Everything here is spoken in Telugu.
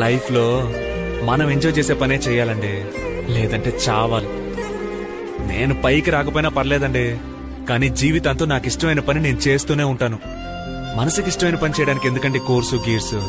లైఫ్లో మనం ఎంజాయ్ చేసే పనే చేయాలండి. లేదంటే చావాలి. నేను పైకి రాకపోయినా పర్లేదండి. కానీ జీవితంతో నాకు ఇష్టమైన పని నేను చేస్తూనే ఉంటాను. మనసుకి ఇష్టమైన పని చేయడానికి ఎందుకంటే కోర్సు గీర్సు?